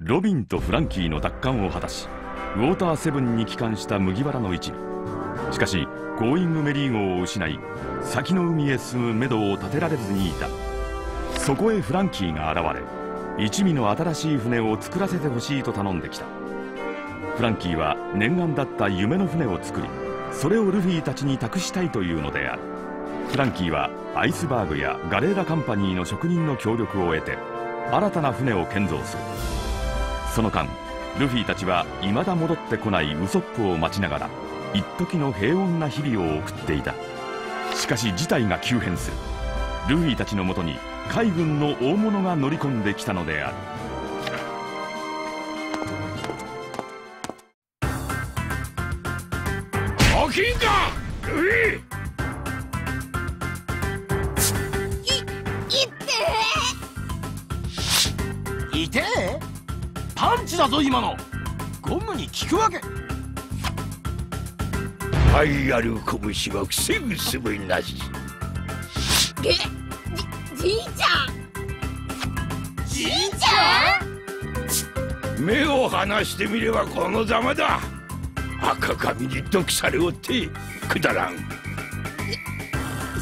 ロビンとフランキーの奪還を果たしウォーターセブンに帰還した麦わらの一味。しかしゴーイングメリー号を失い先の海へ進む目処を立てられずにいた。そこへフランキーが現れ一味の新しい船を作らせてほしいと頼んできた。フランキーは念願だった夢の船を作りそれをルフィたちに託したいというのである。フランキーはアイスバーグやガレーラカンパニーの職人の協力を得て新たな船を建造する。その間ルフィたちは未だ戻ってこないウソップを待ちながら一時の平穏な日々を送っていた。しかし事態が急変する。ルフィたちのもとに海軍の大物が乗り込んできたのである。ぞ今の。ゴムに効くわけ。愛ある拳は防ぐすべなし。えじじいちゃん。じいちゃん？目を離してみればこのざまだ。赤髪に毒されおってくだらん。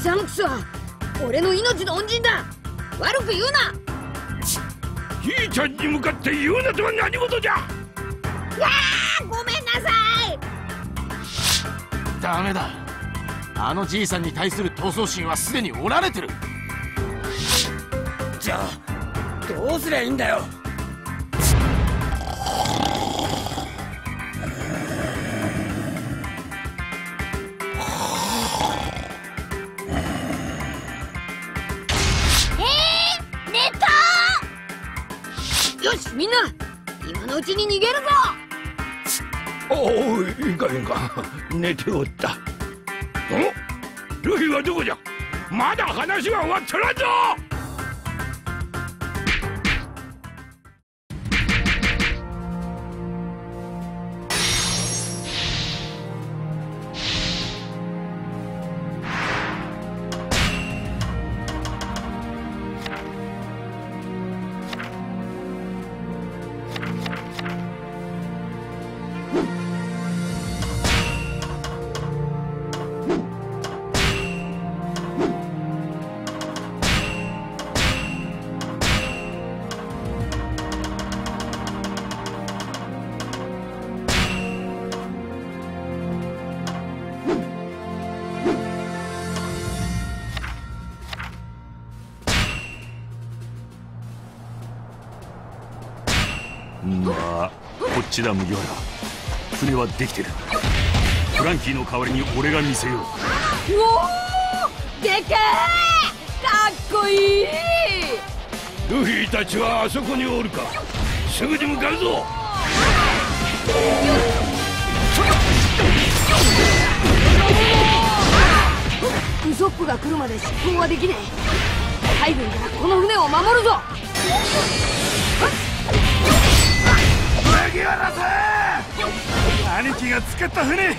シャンクスは俺の命の恩人だ。悪く言うなじいちゃんに向かって言うなとは何事じゃ？あーごめんなさい。ダメだ。あのじいさんに対する闘争心はすでに折られてる。じゃあどうすりゃいいんだよ？みんな今のうちに逃げるぞ。おおいいかいいか。寝ておった。お？ルフィはどこじゃ？まだ話は終わっとらんぞ。ちだ麦わら船はできてる。フランキーの代わりに俺が見せよう。うおーでけえ。かっこいい。ルフィたちはあそこにおるか。すぐに向かうぞ。ウソップが来るまで出航はできねえ。海軍からこの船を守るぞ麦わらさ兄貴が作った船俺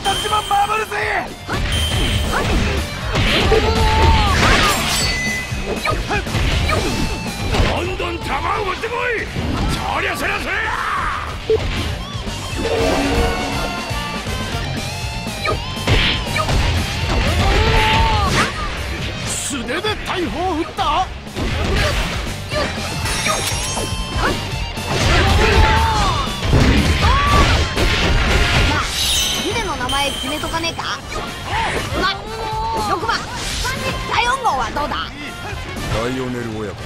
たちも守るぜ。どんどん弾を持ってこい。そりゃそりゃそり素手で大砲を撃った？前決めとかねえか？ま6番大音号はどうだ？ダイオネル親子。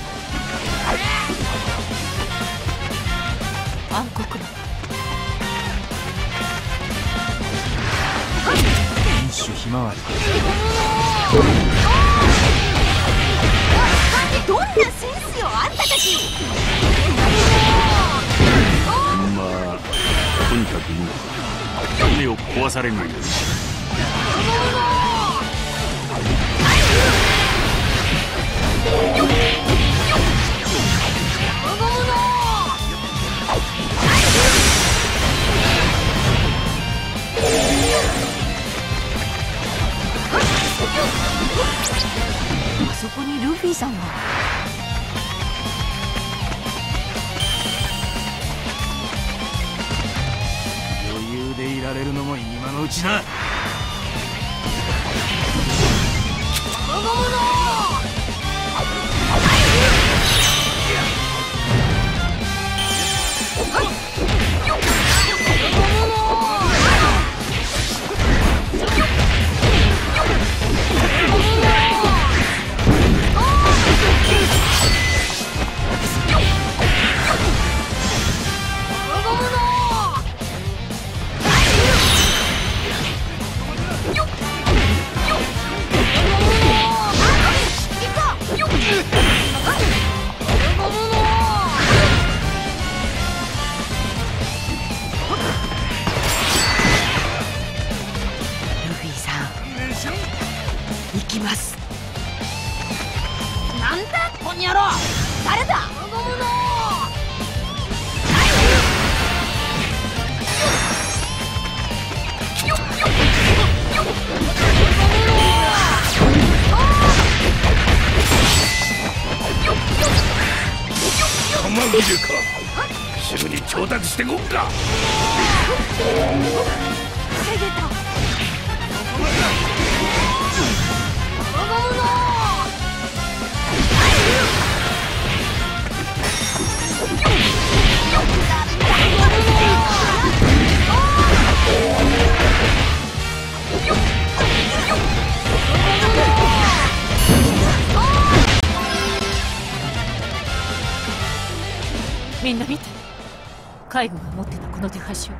暗黒ひまわり。どんなセンスよあんたたちまあとにかくもう夢を壊されぬように。今の玉切れかすぐに調達してこんか。みんな見て。海軍が持ってたこの手配書。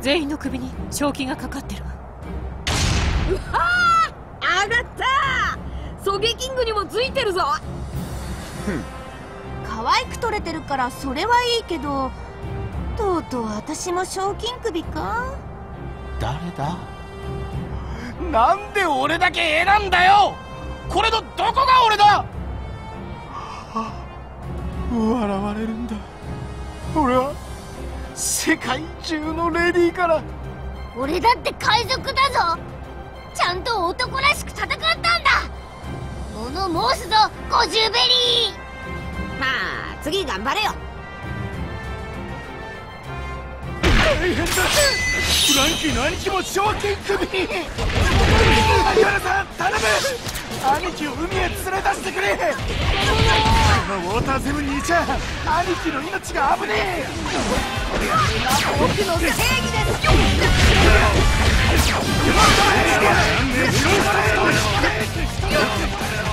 全員の首に正気がかかってるわ。上がったソゲキングにもついてるぞ。可愛く撮れてるからそれはいいけどとうとう私も賞金首か？誰だ？なんで俺だけ選んだよ？これのどこが俺だ？笑われるんだ俺は世界中のレディーから。俺だって海賊だぞ。ちゃんと男らしく戦ったんだ。物申すぞゴジュベリー。まあ次頑張れよ。大変だ。フランキーの兄貴も賞金首。に萩原さん頼む。兄貴を海へ連れ出してくれこのウォーターセブンにいちゃ兄貴の命が危ねえ。僕の正義です。誰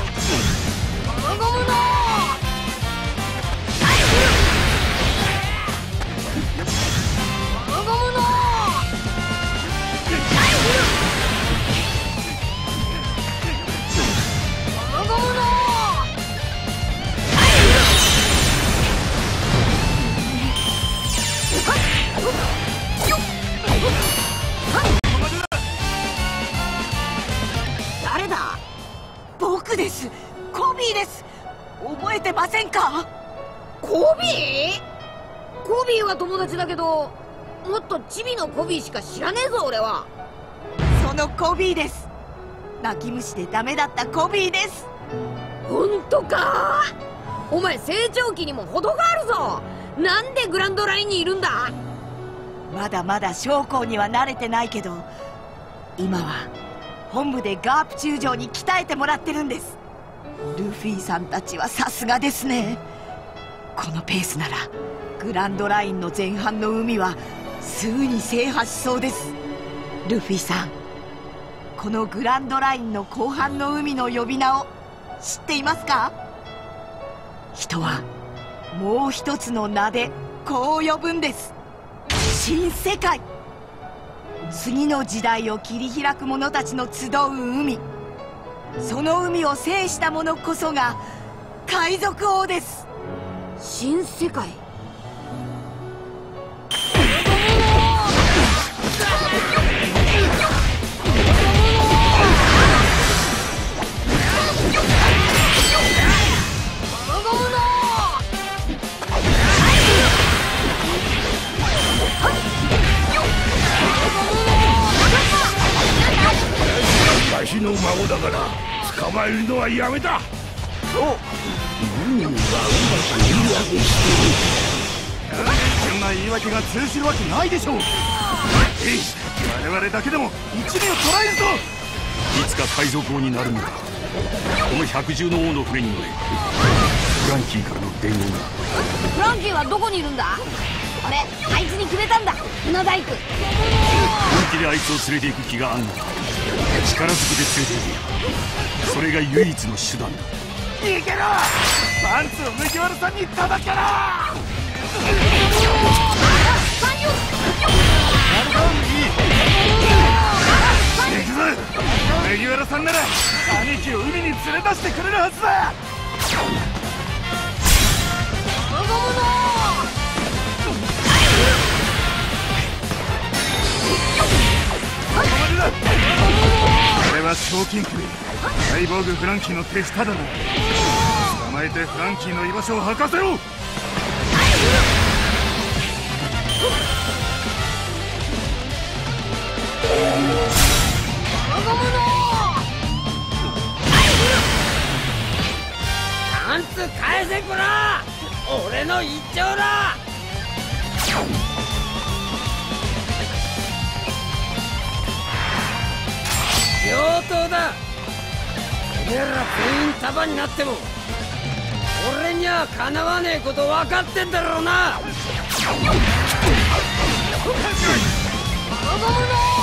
ビー？コビーは友達だけどもっとチビのコビーしか知らねえぞ俺は。そのコビーです。泣き虫でダメだったコビーです。本当か？お前成長期にも程があるぞ。なんでグランドラインにいるんだ？まだまだ将校には慣れてないけど今は本部でガープ中将に鍛えてもらってるんです。ルフィさんたちはさすがですねこのペースならグランドラインの前半の海はすぐに制覇しそうです。ルフィさんこのグランドラインの後半の海の呼び名を知っていますか？人はもう一つの名でこう呼ぶんです。新世界。次の時代を切り開く者たちの集う海。その海を制した者こそが海賊王です。新世界。わしの孫だから捕まえるのはやめた。おそんな言い訳が通じるわけないでしょう。えい我々だけでも一味を捕らえるぞ。いつか海賊王になるんだこの百獣の王の船に乗れ。フランキーからの伝言だ。フランキーはどこにいるんだ？俺あいつにくれたんだ。船大工。本気であいつを連れて行く気があんのか。力ずくで連れて行け。それが唯一の手段だ。逃げろパンツを麦わらさんに届けろ！行くぞ！麦わらさんなら兄貴を海に連れ出してくれるはずだ！これは賞金首サイボーグフランキーの手下だな。まえてフランキーの居場所を吐かせろ！パンツ返せこら！俺の一丁だ！上等だ！おめえら全員束になってもにはかなわねえこと分かってんだろうな。俺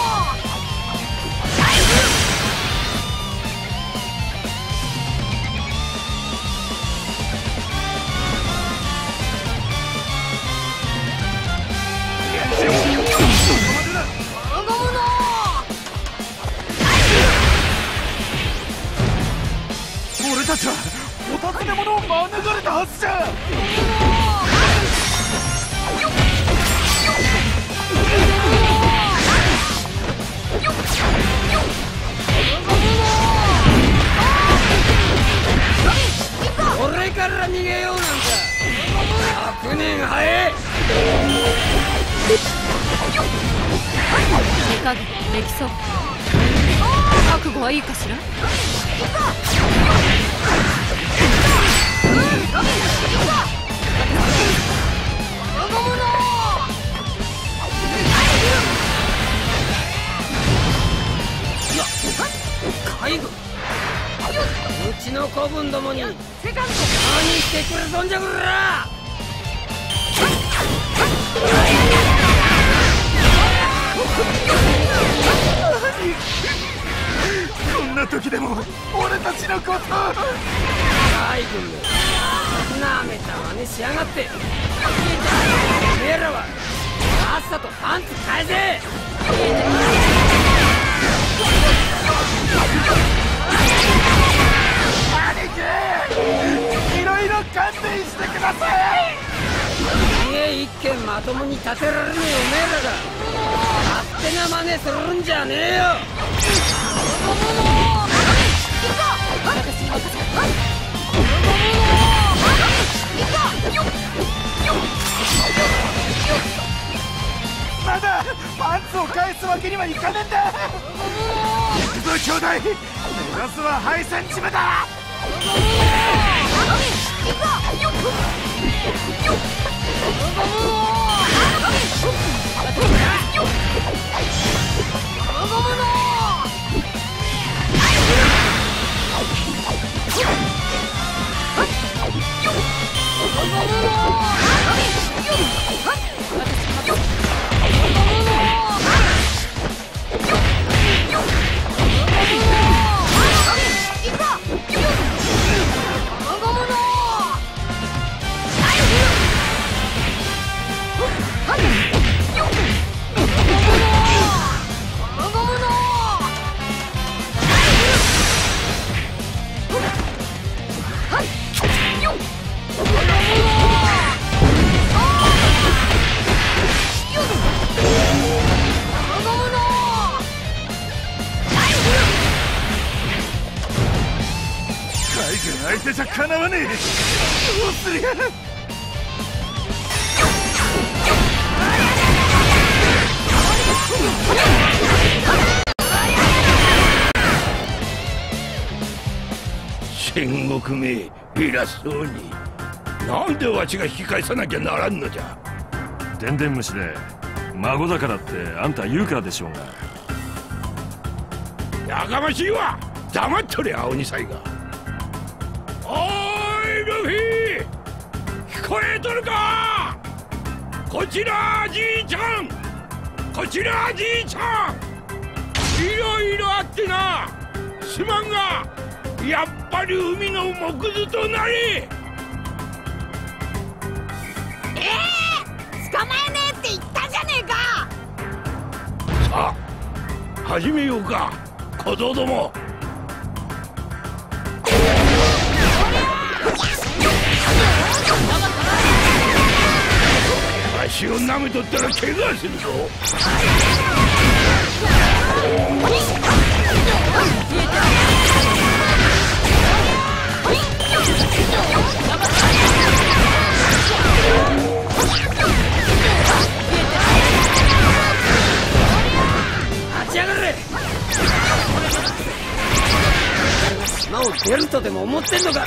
なものを免れたはずじゃ。パンツを返すわけにはいかねえんだ。行くぞ兄弟目指すは敗戦チームだ。海そうに。なんでわしが引き返さなきゃならんのじゃ。でんでん虫で孫だからってあんた言うからでしょうが。やかましいわ。黙っとれ青二歳が。おーいルフィ。聞こえとるか。こちらじいちゃん。こちらじいちゃん。いろいろあってな。すまんがやっぱり海の木図となりええー、捕まえねえって言ったじゃねえか。さあ始めようか小僧ども。足を舐めとったら怪我するぞ島を出るとでも思ってんのか？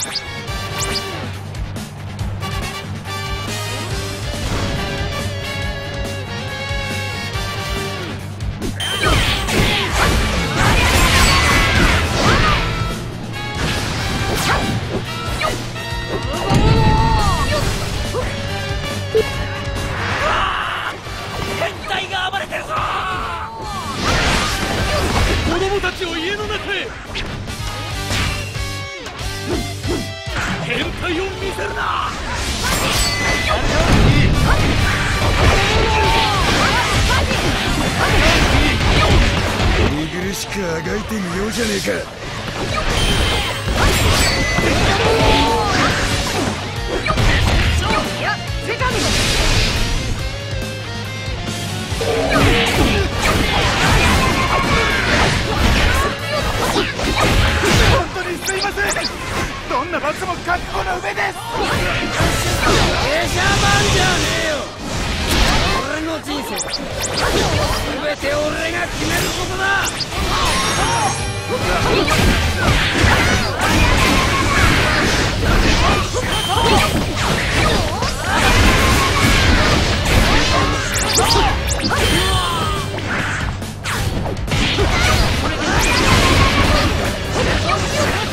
態を見せるな。見苦しくあがいてみようじゃねえか。本当にすいません。どんな罰も覚悟の上です。傾斜マンじゃねえよ。俺の人生。全て俺が決めることだ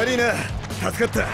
悪いな。助かった。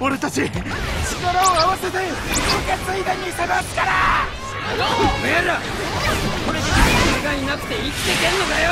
俺たち力を合わせて受け継いでみせますから。おめえらこれで俺がいなくて生きてけんのかよ。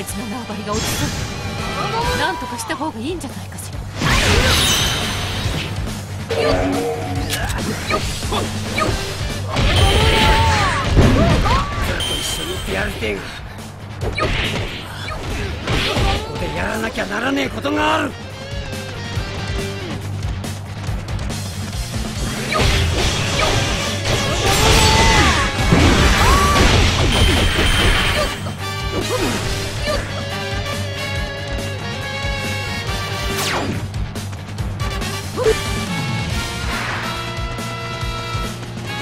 あいつの縄張りが落ちそうなんとかした方がいいんじゃないかしら一緒に行ってやりてえがここでやらなきゃならねえことがあるよっ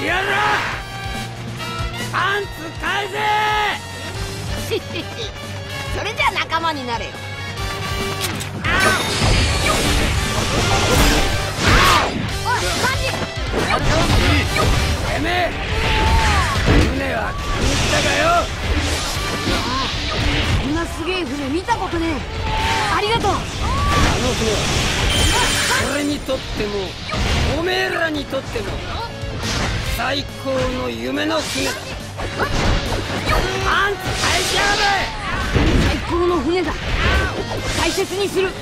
やらパンツ返せ。それじゃ仲間になれよ。おいカンジ。てめ。え船は気に入ったかよ。こんなすげえ船見たことねえ。ありがとう。あの船は。俺にとってもおめえらにとっても最高の夢の船だ。あんた返しやがれ最高の船だ。大切にする。はい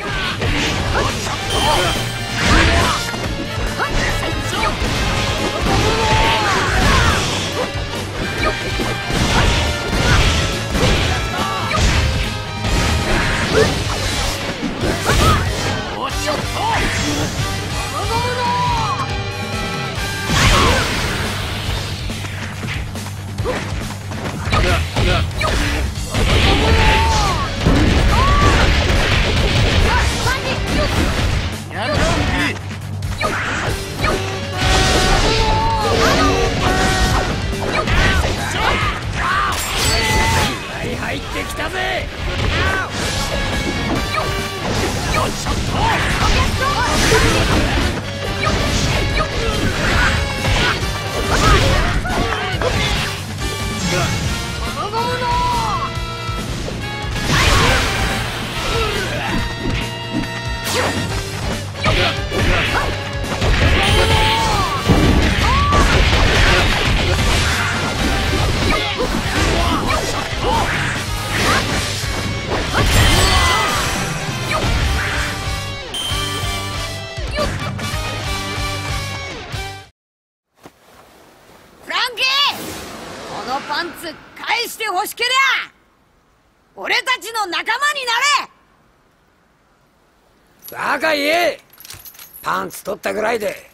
ったぐらいで。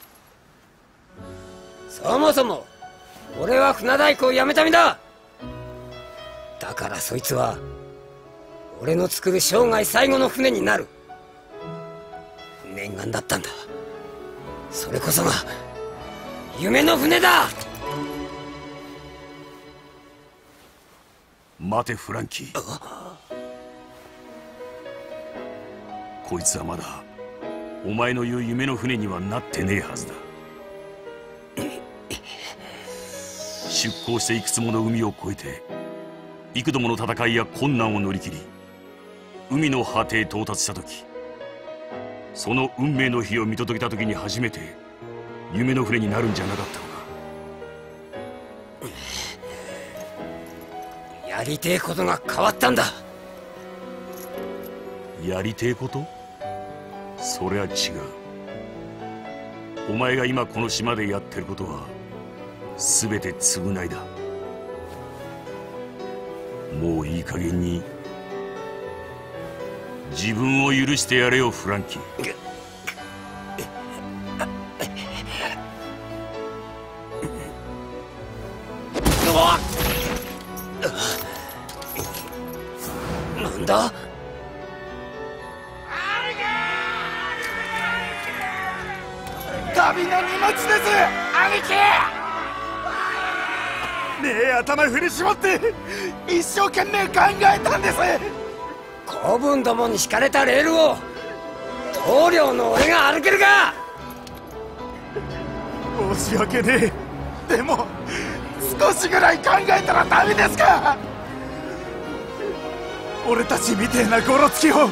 そもそも俺は船大工を辞めた身だ。だからそいつは俺の作る生涯最後の船になる。念願だったんだ。それこそが夢の船だ。待てフランキー。こいつはまだお前の言う夢の船にはなってねえはずだ。出港していくつもの海を越えて幾度もの戦いや困難を乗り切り海の果てへ到達した時その運命の日を見届けた時に初めて夢の船になるんじゃなかったのか。やりてえことが変わったんだ。やりてえこと？そりゃ違う。お前が今この島でやってることは全て償いだ。もういい加減に自分を許してやれよフランキー。なんだ？絞って一生懸命考えたんです。子分どもに敷かれたレールを棟梁の俺が歩けるか！申し訳ねえ。でも少しぐらい考えたらダメですか！俺たちみてえなゴロつきを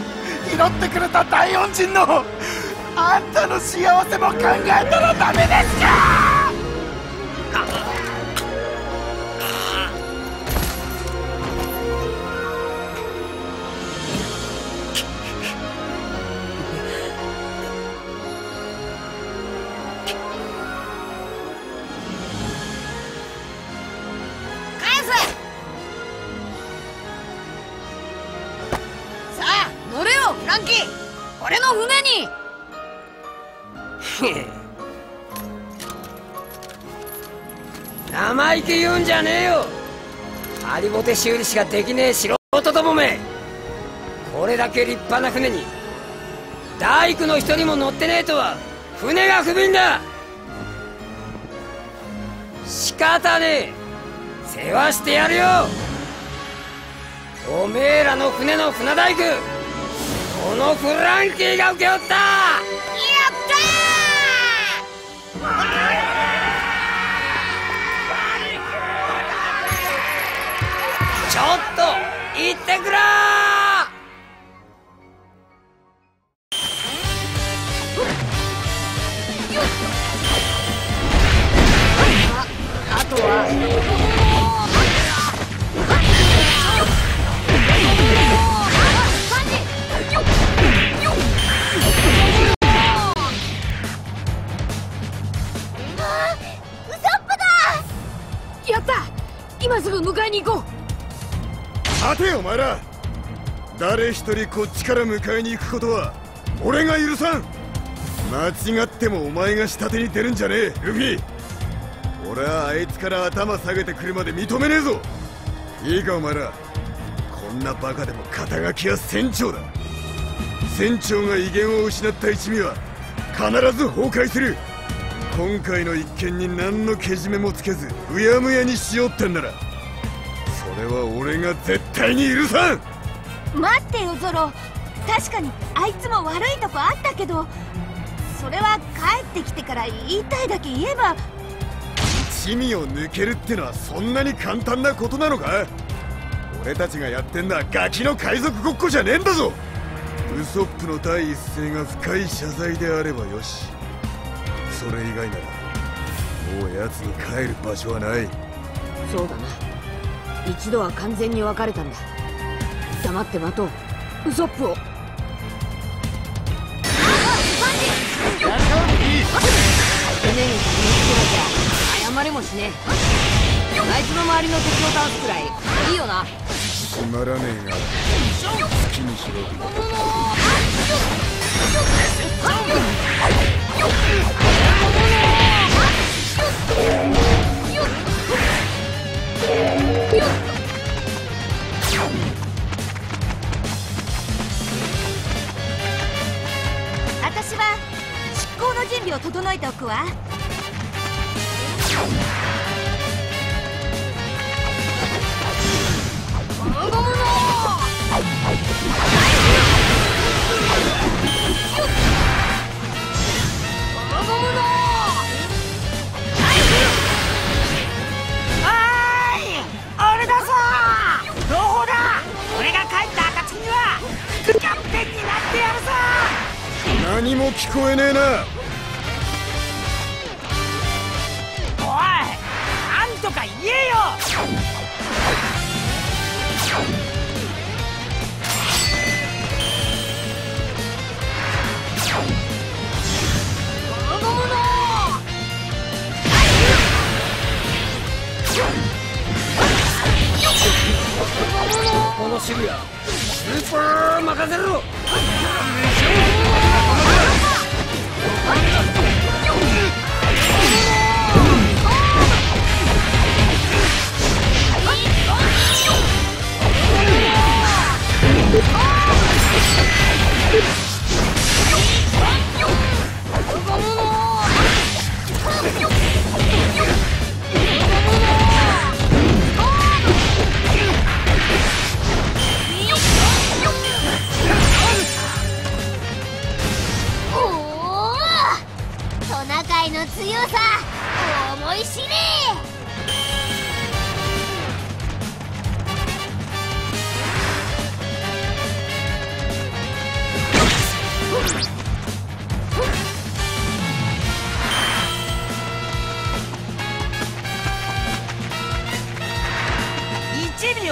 拾ってくれた大恩人のあんたの幸せも考えたらダメですかゃねえよ。ハリボテ修理しかできねえ素人どもめ。これだけ立派な船に大工の一人も乗ってねえとは船が不憫だ。仕方ねえ。世話してやるよ。おめえらの船の船大工このフランキーが請け負った。やちょっと行ってくら一人こっちから迎えに行くことは俺が許さん。間違ってもお前が下手に出るんじゃねえルフィ。俺はあいつから頭下げてくるまで認めねえぞ。いいかお前ら。こんなバカでも肩書きは船長だ。船長が威厳を失った一味は必ず崩壊する。今回の一件に何のけじめもつけずうやむやにしようってんならそれは俺が絶対に許さん。待ってよゾロ。確かにあいつも悪いとこあったけどそれは帰ってきてから言いたいだけ言えば。一味を抜けるってのはそんなに簡単なことなのか？俺たちがやってんのはガキの海賊ごっこじゃねえんだぞ。ウソップの第一声が深い謝罪であればよし。それ以外ならもう奴に帰る場所はない。そうだな。一度は完全に別れたんだ黙って待とう。ウソップを。謝れもしねえ。あいつの周りの敵を倒すくらい。いいよな。つまらねえが好きにしろ私は執行の準備を整えておくわ。俺だぞ何も聞こえねえな。おいなんとか言えよ。この守備はスーパー任せろトナカイの強さ思い知れ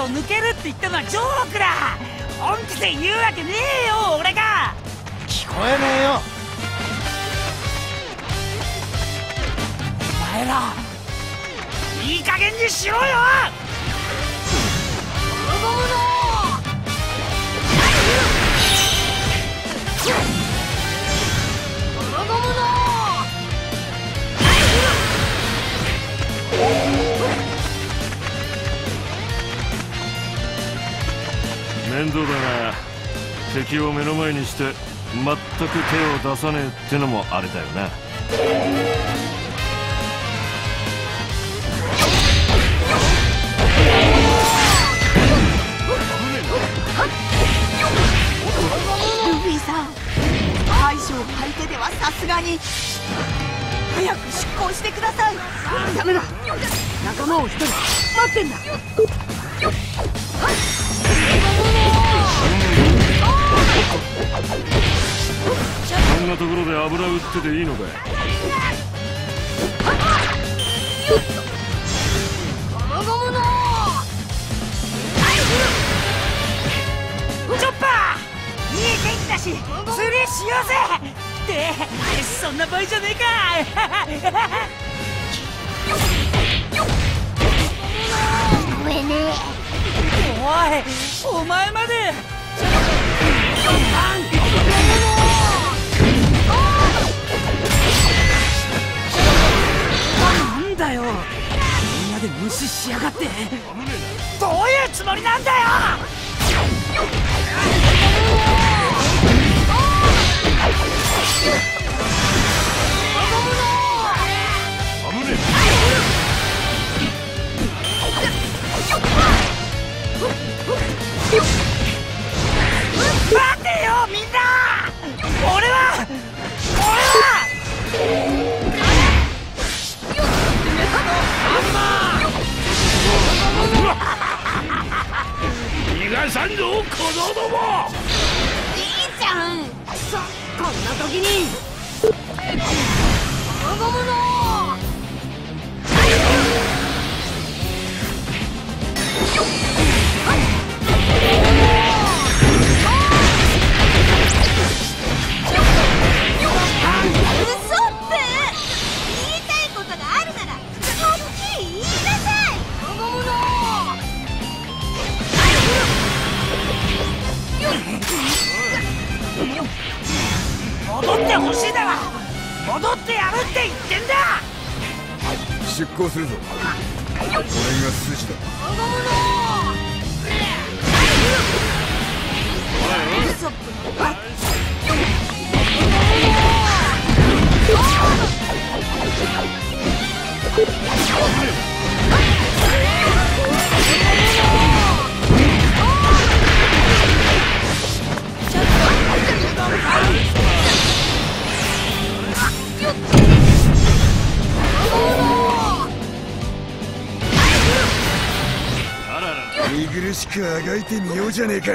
抜けるって言ったのはジョークだ。本気で言うわけねえよ俺が。聞こえねえよ。お前らいい加減にしろよ面倒だが敵を目の前にして全く手を出さねえってのもあれだよな。ルフィさん大将相手ではさすがに。早く出航してください。ダメだ。仲間を一人。待ってんだこんなところで油売ってていいのかチョッパー！いい天気だし釣りしようぜってそんな場合じゃねえかごめんねおいお前まで。なんだよ。みんなで無視しやがって。どういうつもりなんだよ。見苦しくあがいてみようじゃねえか。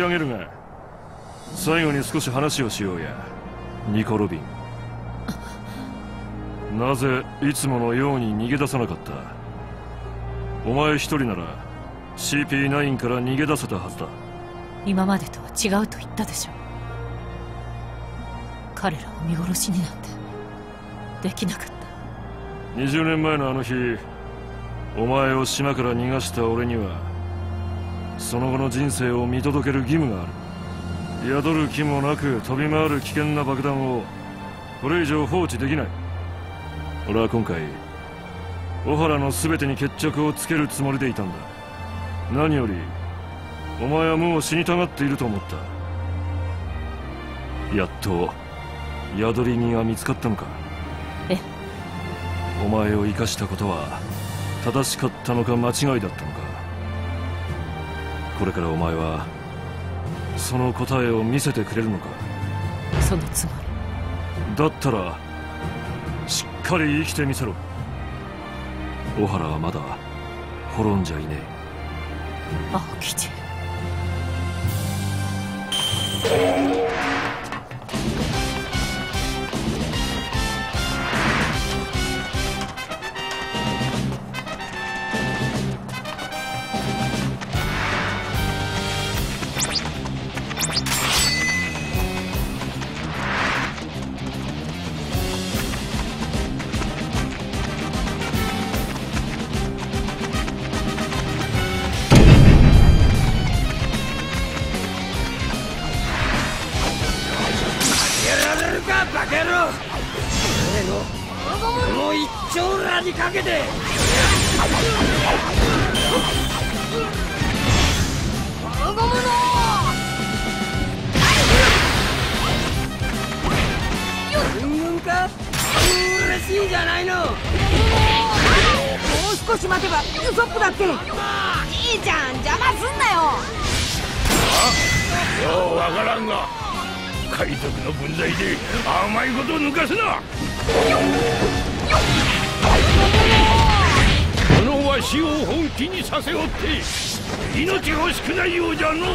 き上げるが最後に少し話をしようや。ニコ・ロビン。なぜいつものように逃げ出さなかった？お前一人なら CP9 から逃げ出せたはずだ。今までとは違うと言ったでしょ彼らを見殺しになんてできなかった。20年前のあの日お前を島から逃がした俺にはその後の人生を見届ける義務がある。宿る気もなく飛び回る危険な爆弾をこれ以上放置できない。俺は今回小原の全てに決着をつけるつもりでいたんだ。何よりお前はもう死にたがっていると思った。やっと宿り人は見つかったのか。え？お前を生かしたことは正しかったのか間違いだったのかこれからお前はその答えを見せてくれるのか？そのつもだったらしっかり生きてみせろ。小原はまだ滅んじゃいねり青吉んが。海賊の分際で甘いこと抜かすな。このわしを本気にさせおって命欲しくないようじゃの。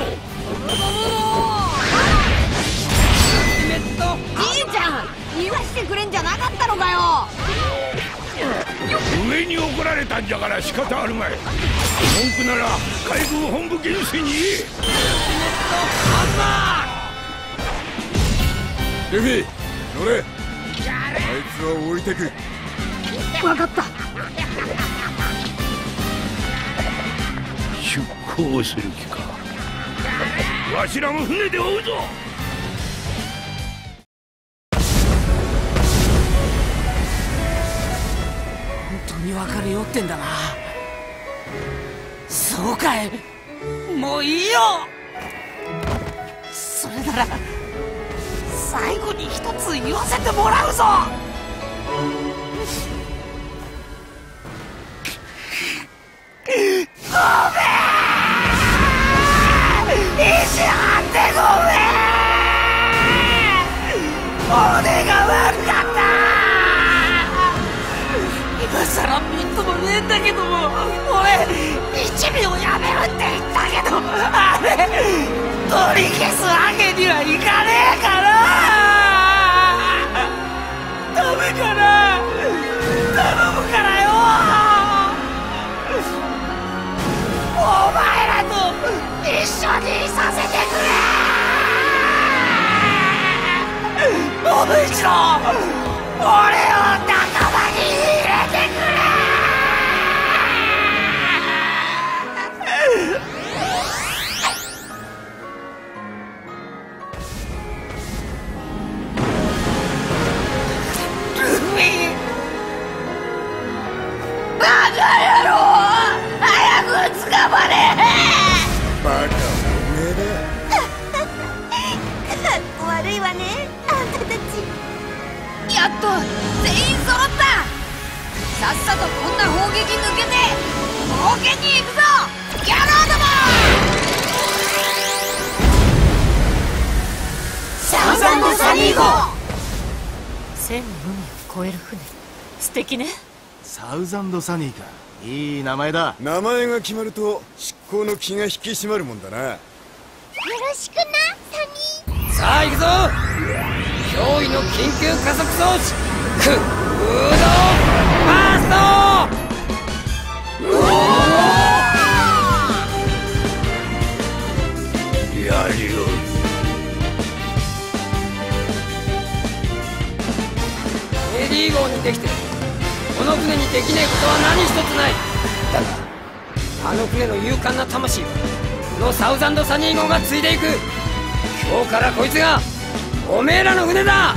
じいちゃん言わしてくれんじゃなかったのかよ。上に怒られたんじゃから仕方あるまい。文句なら海軍本部元帥に言えルフィ乗れ。あいつは置いてく。分かった。出航する気か。わしらも船で追うぞ。本当に別れようってんだな。そうかい。もういいよ。それなら最後に一つ言わせてもらうぞ。ごめん。意地張ってごめん。俺が悪かった。今さらみっともねえんだけども俺一秒やめるって言ったけどあれ取り消すわけにはいかねえ。一緒にいさせてくれもう一度俺をと全員揃った。さっさとこんな砲撃抜けて冒険に行くぞ。ギャローども。サウザンドサニー号。千の海を越える船。素敵ね。サウザンドサニーか。いい名前だ。名前が決まると執行の気が引き締まるもんだな。よろしくなサニー。さあ行くぞ脅威の緊急加速装置。クードファーストやりよメリー号にできてるこの船にできねえことは何一つない。だがあの船の勇敢な魂はこのサウザンドサニー号が継いでいく。今日からこいつがおめえらの船だ